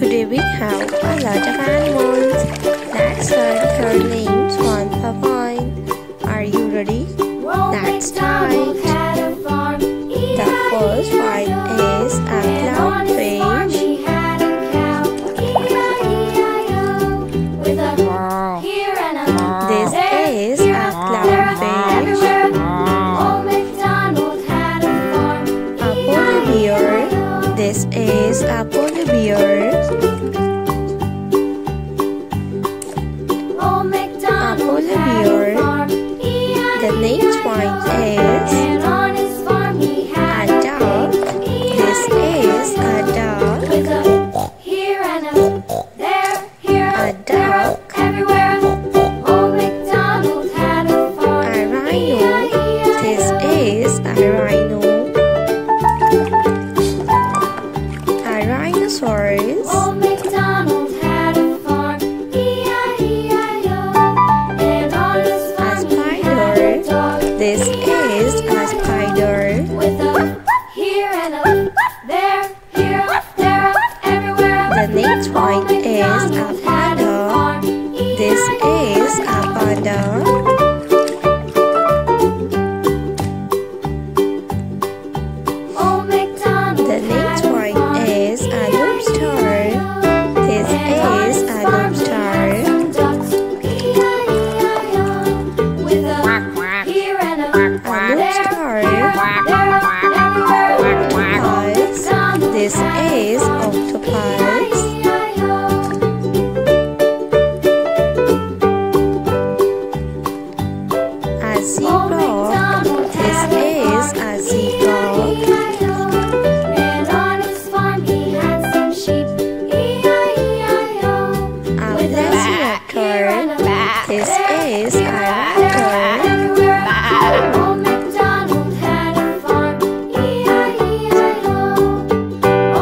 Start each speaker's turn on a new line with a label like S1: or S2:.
S1: Today we have a lot of animals. Let's learn their names one by one. Are you ready? Let's start. The first one is a clownfish. This is a clownfish. A polar bear. This is a polar beer.
S2: A
S1: polar bear. The next one is rhinoceros.
S2: Old MacDonald had a farm. E-I-E-I-O. And on his farm he had a dog.
S1: This is a spider.
S2: With a here and a there, here, there, everywhere.
S1: The next one is a zebra.